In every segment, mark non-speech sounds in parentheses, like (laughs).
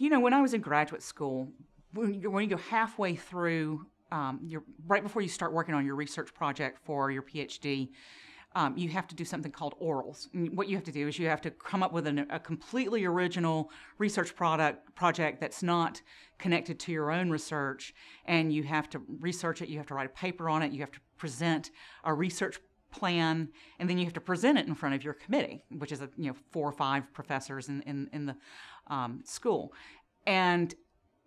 You know, when I was in graduate school, when you, when you go halfway through, um, you're, right before you start working on your research project for your PhD, um, you have to do something called orals. And what you have to do is you have to come up with an, a completely original research product project that's not connected to your own research, and you have to research it. You have to write a paper on it. You have to present a research plan, and then you have to present it in front of your committee, which is a you know four or five professors in in, in the um, school, and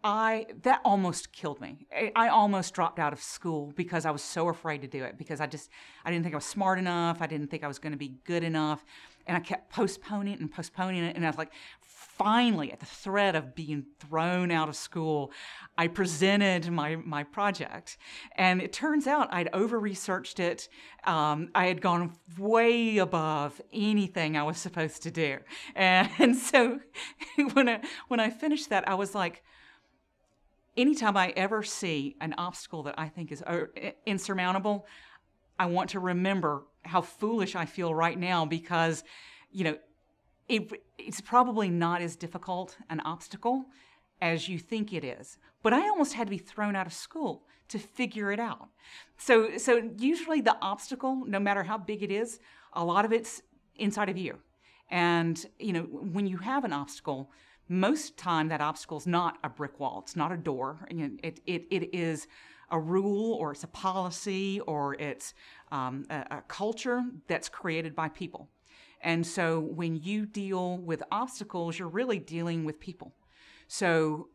I that almost killed me. I, almost dropped out of school because I was so afraid to do it because I just I didn't think I was smart enough. I didn't think I was going to be good enough, and I kept postponing it and postponing it. And I was like, finally, at the threat of being thrown out of school, I presented my my project, and it turns out I'd over researched it. Um, I had gone way above anything I was supposed to do, and, and (laughs) so (laughs) when I when I finished that, I was like anytime I ever see an obstacle that I think is uh, insurmountable, I want to remember how foolish I feel right now because, you know, it, it's probably not as difficult an obstacle as you think it is. But I almost had to be thrown out of school to figure it out. So, so usually the obstacle, no matter how big it is, a lot of it's inside of you. And you know, when you have an obstacle, most time that obstacle is not a brick wall it's not a door. It, it, it is a rule or it's a policy or it's um, a, a culture that's created by people. And so when you deal with obstacles you're really dealing with people. So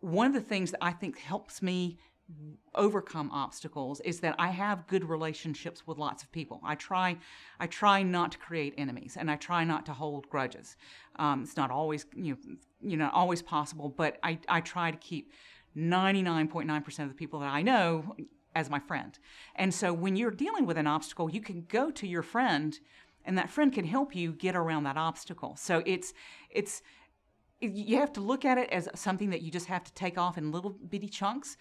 one of the things that i think helps me overcome obstacles is that I have good relationships with lots of people. I try, I try not to create enemies, and I try not to hold grudges. Um, it's not always, you know, you know, always possible, but I, I try to keep 99.9% of the people that I know as my friend. And so when you're dealing with an obstacle, you can go to your friend, and that friend can help you get around that obstacle. So it's, it's, you have to look at it as something that you just have to take off in little bitty chunks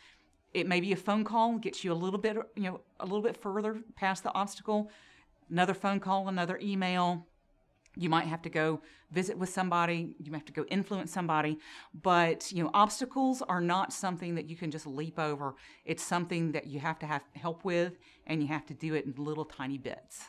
it may be a phone call, gets you a little bit, you know, a little bit further past the obstacle. Another phone call, another email. You might have to go visit with somebody. You might have to go influence somebody. But you know, obstacles are not something that you can just leap over. It's something that you have to have help with, and you have to do it in little tiny bits.